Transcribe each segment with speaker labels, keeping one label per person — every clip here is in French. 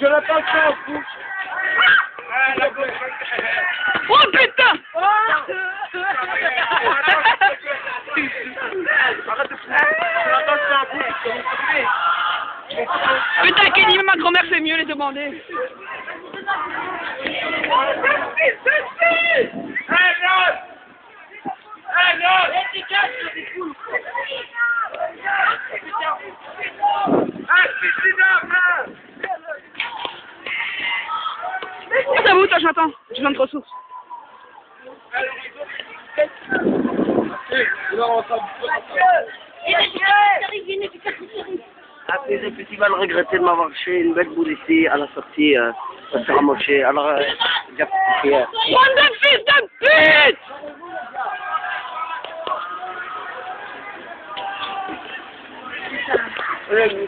Speaker 1: Je l'attends ça, fou.
Speaker 2: Oh putain Putain, Kenny, même ma grand-mère fait mieux les demander. Où toi, j'entends Je viens de ressources.
Speaker 3: Après, petit va le regretter de m'avoir fait une belle boule ici à la sortie. Euh, ça sera moché. Alors, euh, j'ai euh.
Speaker 2: Bande de fils de pute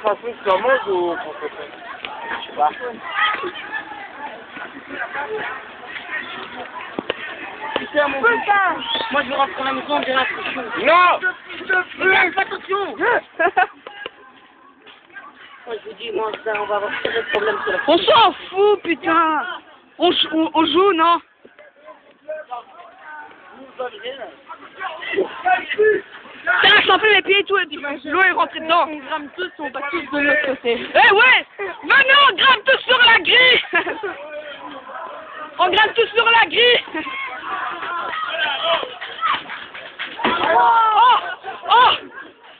Speaker 1: ça fait que ça mange ou
Speaker 3: Je sais pas.
Speaker 2: Putain, mon Moi, je vais rentrer à la maison, j'ai l'impression.
Speaker 1: Non.
Speaker 2: Attention.
Speaker 3: Moi, je vous dis, moi, ça, on va avoir très de problèmes sur la
Speaker 2: On s'en fout, putain. On, on, on joue, non? Tiens, je t'en les pieds et tout, l'eau est rentrée dedans. On grame tous, on va tous de l'autre côté. Eh ouais. On grame tous sur la grille Grame tous sur la grille